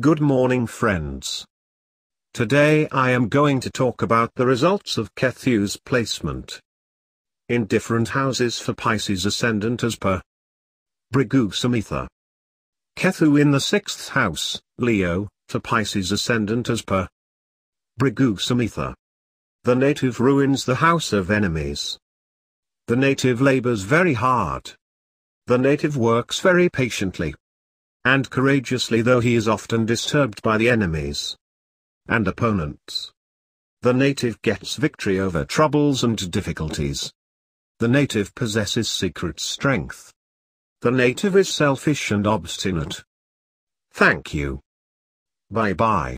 Good morning friends. Today I am going to talk about the results of Ketu's placement in different houses for Pisces ascendant as per Bhrigu Samhita. Ketu in the sixth house, Leo, for Pisces ascendant as per Bhrigu Samhita. The native ruins the house of enemies. The native labors very hard. The native works very patiently and courageously though he is often disturbed by the enemies and opponents. The native gets victory over troubles and difficulties. The native possesses secret strength. The native is selfish and obstinate. Thank you. Bye bye.